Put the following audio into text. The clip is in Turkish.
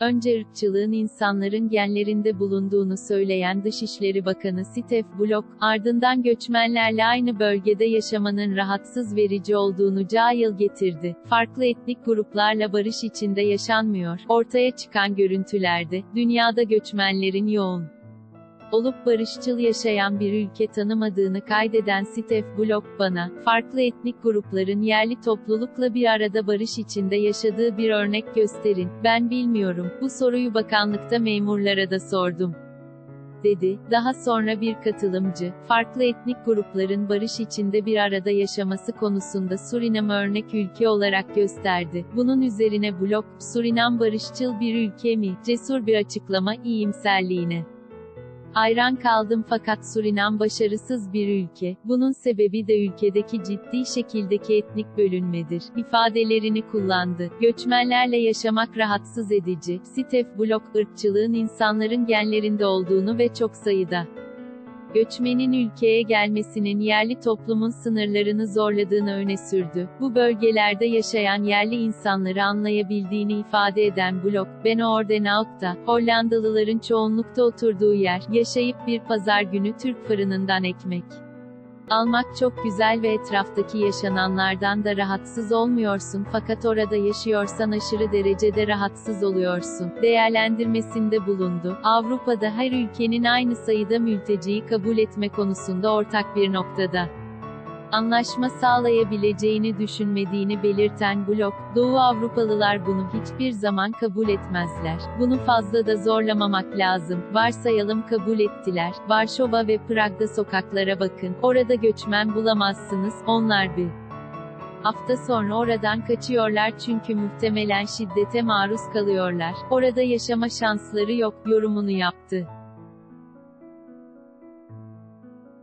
Önce ırkçılığın insanların genlerinde bulunduğunu söyleyen Dışişleri Bakanı Stef Blok, ardından göçmenlerle aynı bölgede yaşamanın rahatsız verici olduğunu cayıl getirdi. Farklı etnik gruplarla barış içinde yaşanmıyor. Ortaya çıkan görüntülerde, dünyada göçmenlerin yoğun olup barışçıl yaşayan bir ülke tanımadığını kaydeden Stef Blok bana, farklı etnik grupların yerli toplulukla bir arada barış içinde yaşadığı bir örnek gösterin, ben bilmiyorum, bu soruyu bakanlıkta memurlara da sordum dedi. Daha sonra bir katılımcı, farklı etnik grupların barış içinde bir arada yaşaması konusunda Surinam örnek ülke olarak gösterdi. Bunun üzerine blok, Surinam barışçıl bir ülke mi? Cesur bir açıklama, iyimserliğine. Hayran kaldım fakat Surinam başarısız bir ülke, bunun sebebi de ülkedeki ciddi şekildeki etnik bölünmedir, ifadelerini kullandı. Göçmenlerle yaşamak rahatsız edici, Stef Blok, ırkçılığın insanların genlerinde olduğunu ve çok sayıda göçmenin ülkeye gelmesinin yerli toplumun sınırlarını zorladığını öne sürdü. Bu bölgelerde yaşayan yerli insanları anlayabildiğini ifade eden blok, Ben Ordenaut'ta, Hollandalıların çoğunlukta oturduğu yer, yaşayıp bir pazar günü Türk fırınından ekmek almak çok güzel ve etraftaki yaşananlardan da rahatsız olmuyorsun fakat orada yaşıyorsan aşırı derecede rahatsız oluyorsun. Değerlendirmesinde bulundu. Avrupa'da her ülkenin aynı sayıda mülteciyi kabul etme konusunda ortak bir noktada anlaşma sağlayabileceğini düşünmediğini belirten blok, Doğu Avrupalılar bunu hiçbir zaman kabul etmezler. Bunu fazla da zorlamamak lazım. Varsayalım kabul ettiler. Varşova ve Prag'da sokaklara bakın. Orada göçmen bulamazsınız. Onlar bir hafta sonra oradan kaçıyorlar çünkü muhtemelen şiddete maruz kalıyorlar. Orada yaşama şansları yok yorumunu yaptı.